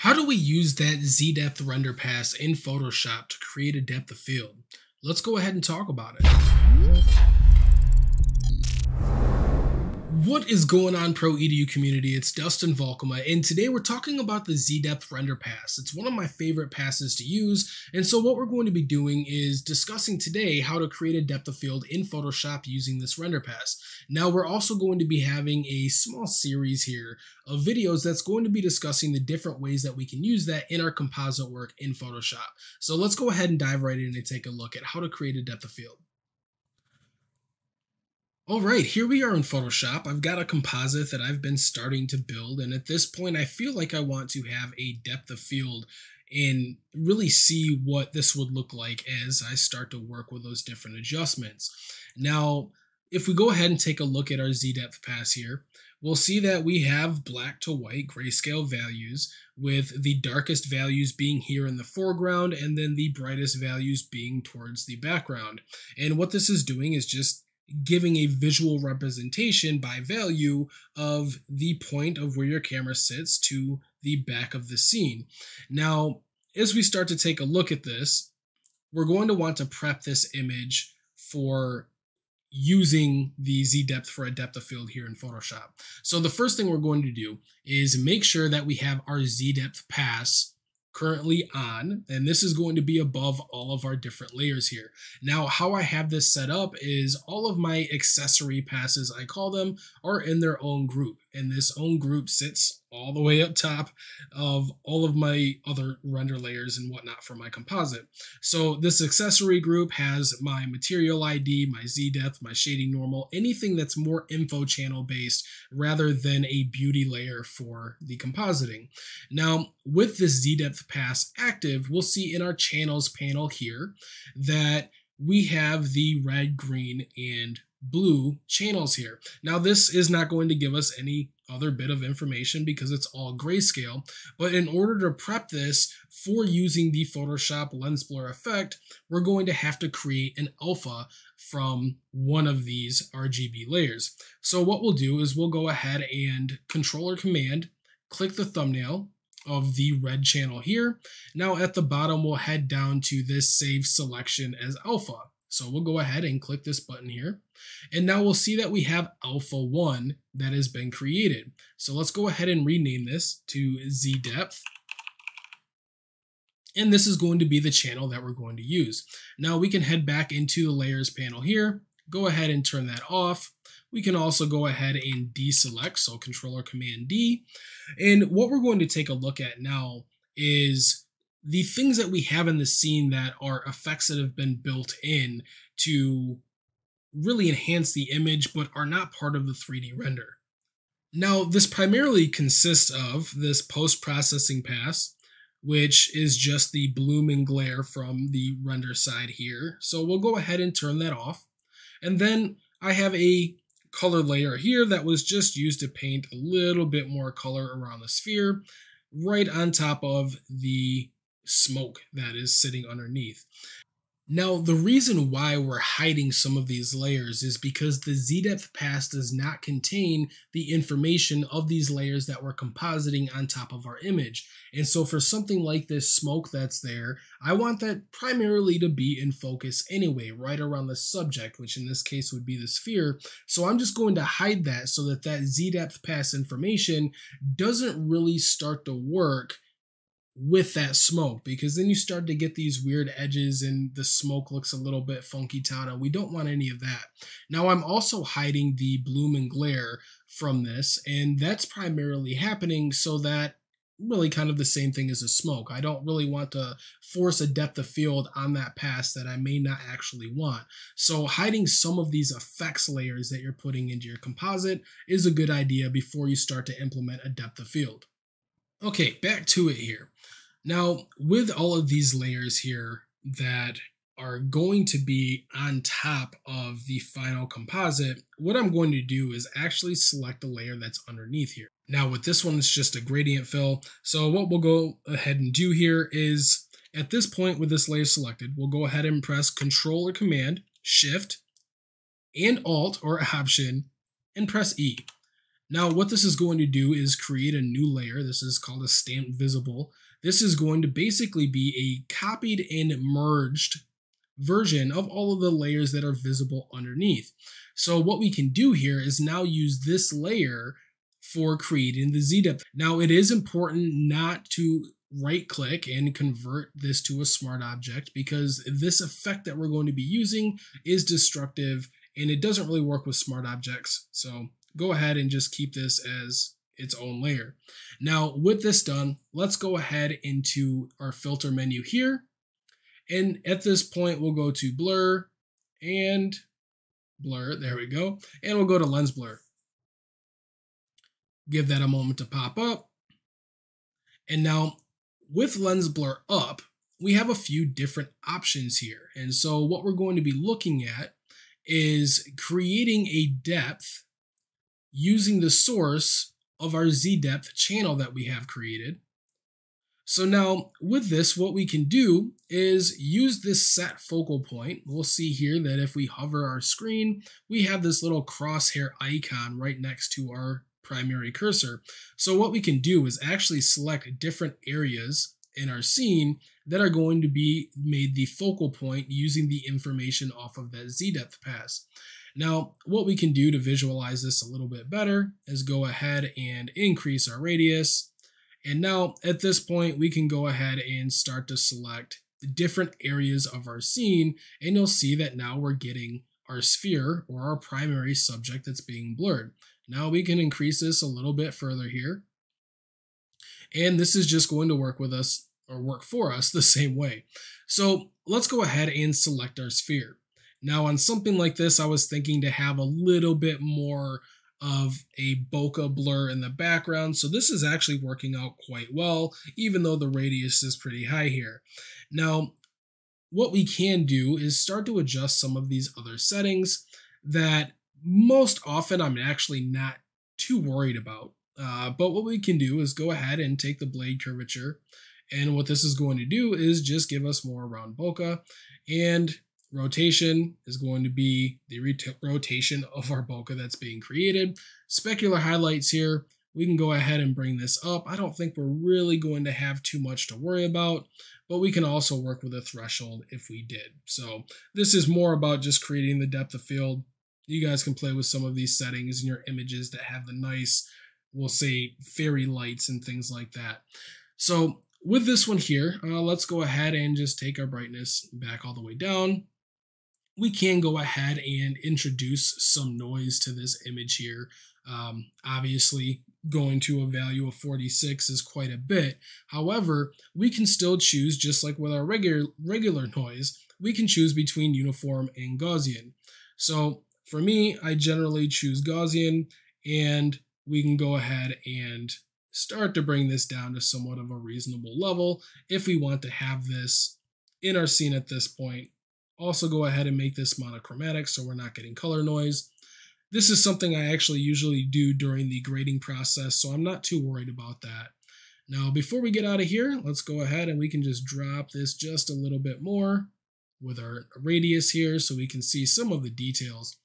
How do we use that Z-depth render pass in Photoshop to create a depth of field? Let's go ahead and talk about it. What is going on Pro EDU community? It's Dustin Valkema and today we're talking about the Z-Depth Render Pass. It's one of my favorite passes to use and so what we're going to be doing is discussing today how to create a depth of field in Photoshop using this render pass. Now we're also going to be having a small series here of videos that's going to be discussing the different ways that we can use that in our composite work in Photoshop. So let's go ahead and dive right in and take a look at how to create a depth of field. All right, here we are in Photoshop. I've got a composite that I've been starting to build, and at this point, I feel like I want to have a depth of field and really see what this would look like as I start to work with those different adjustments. Now, if we go ahead and take a look at our Z-depth pass here, we'll see that we have black to white grayscale values with the darkest values being here in the foreground and then the brightest values being towards the background. And what this is doing is just giving a visual representation by value of the point of where your camera sits to the back of the scene. Now, as we start to take a look at this, we're going to want to prep this image for using the Z depth for a depth of field here in Photoshop. So the first thing we're going to do is make sure that we have our Z depth pass currently on, and this is going to be above all of our different layers here. Now, how I have this set up is all of my accessory passes, I call them, are in their own group, and this own group sits all the way up top of all of my other render layers and whatnot for my composite. So this accessory group has my material ID, my Z-depth, my shading normal, anything that's more info channel based rather than a beauty layer for the compositing. Now with this Z-depth pass active, we'll see in our channels panel here that we have the red, green, and blue channels here. Now this is not going to give us any other bit of information because it's all grayscale, but in order to prep this for using the Photoshop lens blur effect, we're going to have to create an alpha from one of these RGB layers. So what we'll do is we'll go ahead and controller command, click the thumbnail, of the red channel here. Now at the bottom, we'll head down to this save selection as alpha. So we'll go ahead and click this button here. And now we'll see that we have alpha 1 that has been created. So let's go ahead and rename this to Z depth. And this is going to be the channel that we're going to use. Now we can head back into the layers panel here, go ahead and turn that off. We can also go ahead and deselect, so controller command D. And what we're going to take a look at now is the things that we have in the scene that are effects that have been built in to really enhance the image but are not part of the 3D render. Now, this primarily consists of this post-processing pass, which is just the bloom and glare from the render side here. So we'll go ahead and turn that off. And then I have a color layer here that was just used to paint a little bit more color around the sphere right on top of the smoke that is sitting underneath. Now, the reason why we're hiding some of these layers is because the Z-depth pass does not contain the information of these layers that we're compositing on top of our image. And so for something like this smoke that's there, I want that primarily to be in focus anyway, right around the subject, which in this case would be the sphere. So I'm just going to hide that so that that Z-depth pass information doesn't really start to work with that smoke because then you start to get these weird edges and the smoke looks a little bit funky town we don't want any of that. Now I'm also hiding the bloom and glare from this and that's primarily happening so that really kind of the same thing as a smoke. I don't really want to force a depth of field on that pass that I may not actually want. So hiding some of these effects layers that you're putting into your composite is a good idea before you start to implement a depth of field. Okay, back to it here. Now, with all of these layers here that are going to be on top of the final composite, what I'm going to do is actually select the layer that's underneath here. Now with this one, it's just a gradient fill. So what we'll go ahead and do here is at this point with this layer selected, we'll go ahead and press Control or Command, Shift, and Alt or Option, and press E. Now, what this is going to do is create a new layer. This is called a stamp visible. This is going to basically be a copied and merged version of all of the layers that are visible underneath. So what we can do here is now use this layer for creating the z-depth. Now it is important not to right click and convert this to a smart object because this effect that we're going to be using is destructive and it doesn't really work with smart objects. So go ahead and just keep this as its own layer. Now with this done, let's go ahead into our filter menu here. And at this point, we'll go to blur and blur. There we go. And we'll go to lens blur. Give that a moment to pop up. And now with lens blur up, we have a few different options here. And so what we're going to be looking at is creating a depth using the source of our z-depth channel that we have created. So now with this, what we can do is use this set focal point. We'll see here that if we hover our screen, we have this little crosshair icon right next to our primary cursor. So what we can do is actually select different areas in our scene that are going to be made the focal point using the information off of that z-depth pass. Now, what we can do to visualize this a little bit better is go ahead and increase our radius. And now at this point, we can go ahead and start to select the different areas of our scene. And you'll see that now we're getting our sphere or our primary subject that's being blurred. Now we can increase this a little bit further here. And this is just going to work with us or work for us the same way. So let's go ahead and select our sphere. Now on something like this, I was thinking to have a little bit more of a bokeh blur in the background. So this is actually working out quite well, even though the radius is pretty high here. Now, what we can do is start to adjust some of these other settings that most often I'm actually not too worried about. Uh, but what we can do is go ahead and take the blade curvature. And what this is going to do is just give us more round bokeh. And rotation is going to be the rotation of our bokeh that's being created. Specular highlights here, we can go ahead and bring this up. I don't think we're really going to have too much to worry about, but we can also work with a threshold if we did. So this is more about just creating the depth of field you guys can play with some of these settings in your images that have the nice, we'll say, fairy lights and things like that. So with this one here, uh, let's go ahead and just take our brightness back all the way down. We can go ahead and introduce some noise to this image here. Um, obviously, going to a value of 46 is quite a bit. However, we can still choose, just like with our regular, regular noise, we can choose between uniform and Gaussian. So for me, I generally choose Gaussian, and we can go ahead and start to bring this down to somewhat of a reasonable level if we want to have this in our scene at this point. Also go ahead and make this monochromatic so we're not getting color noise. This is something I actually usually do during the grading process, so I'm not too worried about that. Now, before we get out of here, let's go ahead and we can just drop this just a little bit more with our radius here so we can see some of the details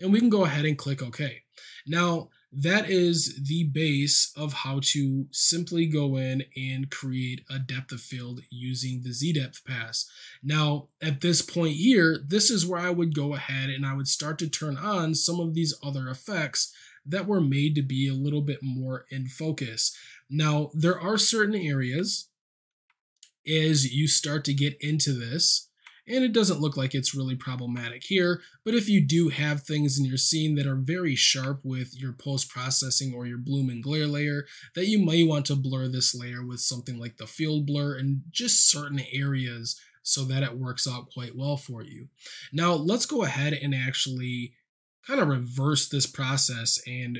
and we can go ahead and click OK. Now, that is the base of how to simply go in and create a depth of field using the z-depth pass. Now, at this point here, this is where I would go ahead and I would start to turn on some of these other effects that were made to be a little bit more in focus. Now, there are certain areas as you start to get into this and it doesn't look like it's really problematic here, but if you do have things in your scene that are very sharp with your post-processing or your bloom and glare layer, that you may want to blur this layer with something like the field blur and just certain areas so that it works out quite well for you. Now let's go ahead and actually kind of reverse this process and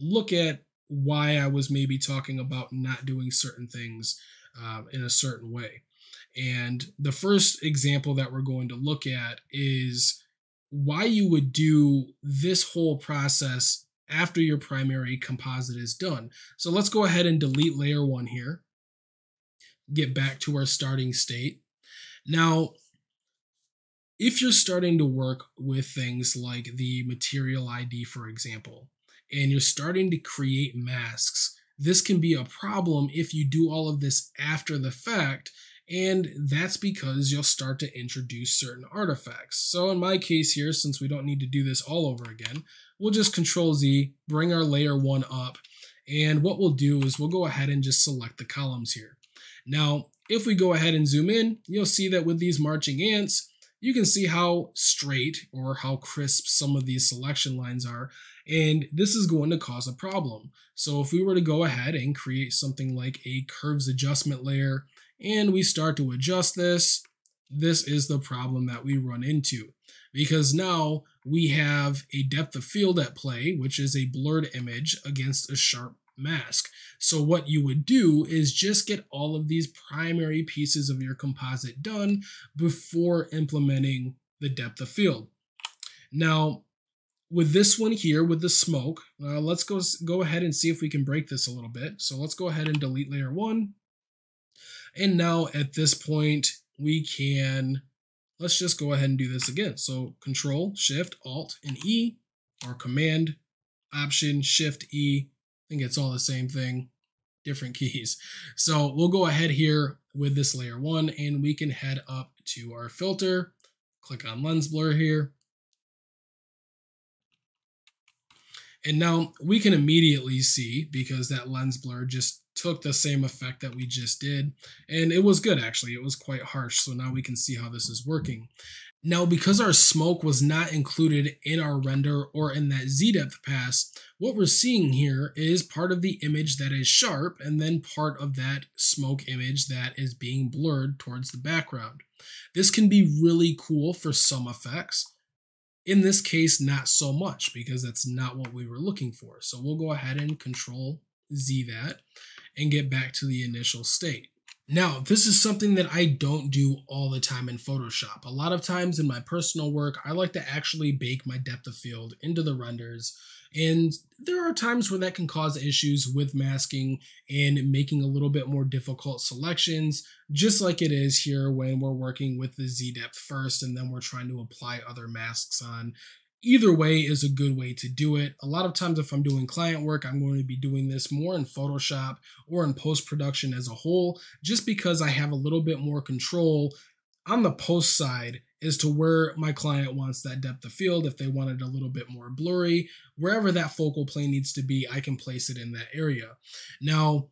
look at why I was maybe talking about not doing certain things uh, in a certain way. And the first example that we're going to look at is why you would do this whole process after your primary composite is done. So let's go ahead and delete layer one here. Get back to our starting state. Now, if you're starting to work with things like the material ID, for example, and you're starting to create masks. This can be a problem if you do all of this after the fact, and that's because you'll start to introduce certain artifacts. So in my case here, since we don't need to do this all over again, we'll just control Z, bring our layer one up, and what we'll do is we'll go ahead and just select the columns here. Now, if we go ahead and zoom in, you'll see that with these marching ants, you can see how straight or how crisp some of these selection lines are, and this is going to cause a problem. So if we were to go ahead and create something like a curves adjustment layer, and we start to adjust this, this is the problem that we run into. Because now we have a depth of field at play, which is a blurred image against a sharp mask. So what you would do is just get all of these primary pieces of your composite done before implementing the depth of field. Now, with this one here, with the smoke, uh, let's go, go ahead and see if we can break this a little bit. So let's go ahead and delete layer one. And now at this point, we can, let's just go ahead and do this again. So control, shift, alt, and E, or command, option, shift, E, I think it's all the same thing, different keys. So we'll go ahead here with this layer one and we can head up to our filter, click on lens blur here. And now we can immediately see because that lens blur just took the same effect that we just did. And it was good actually, it was quite harsh. So now we can see how this is working. Now, because our smoke was not included in our render or in that z-depth pass, what we're seeing here is part of the image that is sharp and then part of that smoke image that is being blurred towards the background. This can be really cool for some effects. In this case, not so much because that's not what we were looking for. So we'll go ahead and control Z that and get back to the initial state. Now, this is something that I don't do all the time in Photoshop. A lot of times in my personal work, I like to actually bake my depth of field into the renders. And there are times where that can cause issues with masking and making a little bit more difficult selections, just like it is here when we're working with the Z depth first and then we're trying to apply other masks on Either way is a good way to do it. A lot of times if I'm doing client work, I'm going to be doing this more in Photoshop or in post-production as a whole, just because I have a little bit more control on the post side as to where my client wants that depth of field. If they want it a little bit more blurry, wherever that focal plane needs to be, I can place it in that area. Now,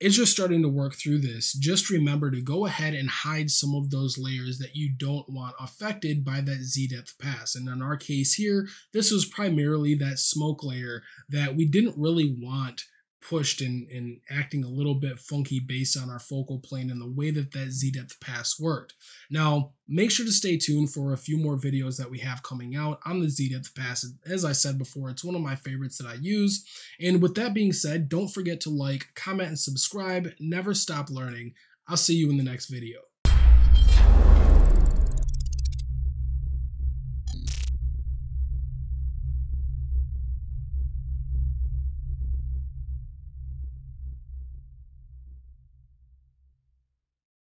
as you're starting to work through this, just remember to go ahead and hide some of those layers that you don't want affected by that Z-depth pass. And in our case here, this was primarily that smoke layer that we didn't really want pushed and, and acting a little bit funky based on our focal plane and the way that that z-depth pass worked. Now, make sure to stay tuned for a few more videos that we have coming out on the z-depth pass. As I said before, it's one of my favorites that I use. And with that being said, don't forget to like, comment, and subscribe. Never stop learning. I'll see you in the next video.